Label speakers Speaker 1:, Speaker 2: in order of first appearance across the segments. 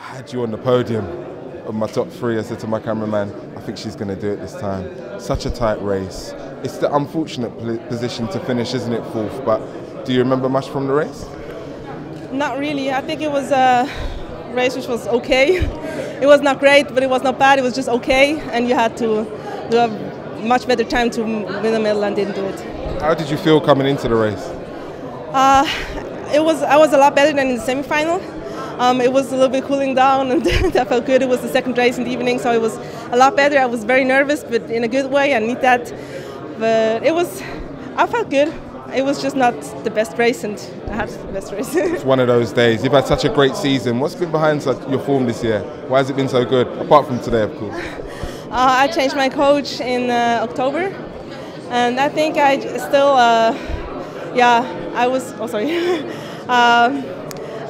Speaker 1: I had you on the podium of my top three. I said to my cameraman, I think she's going to do it this time. Such a tight race. It's the unfortunate position to finish, isn't it, fourth? But do you remember much from the race?
Speaker 2: Not really. I think it was a race which was okay. It was not great, but it was not bad. It was just okay, and you had to do a much better time to win the medal and didn't do it.
Speaker 1: How did you feel coming into the race?
Speaker 2: Uh, it was I was a lot better than in the semifinal. Um, it was a little bit cooling down, and that felt good. It was the second race in the evening, so it was a lot better. I was very nervous, but in a good way. I need that, but it was. I felt good. It was just not the best race, and I had the best race.
Speaker 1: it's one of those days. You've had such a great season. What's been behind your form this year? Why has it been so good? Apart from today, of course.
Speaker 2: Uh, I changed my coach in uh, October, and I think I still, uh, yeah, I was. Oh, sorry. um,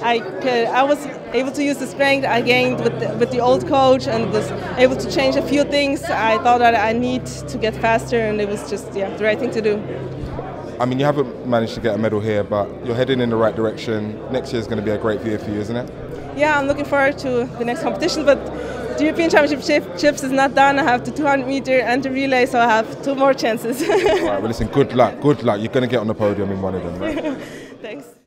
Speaker 2: I could, I was able to use the strength I gained with the, with the old coach, and was able to change a few things. I thought that I need to get faster, and it was just yeah the right thing to do.
Speaker 1: I mean, you haven't managed to get a medal here, but you're heading in the right direction. Next year is going to be a great year for you, isn't it?
Speaker 2: Yeah, I'm looking forward to the next competition, but the European Championship chips is not done. I have the 200 meter and the relay, so I have two more chances.
Speaker 1: All right, well, listen, good luck, good luck. You're going to get on the podium in one of them, right?
Speaker 2: Thanks.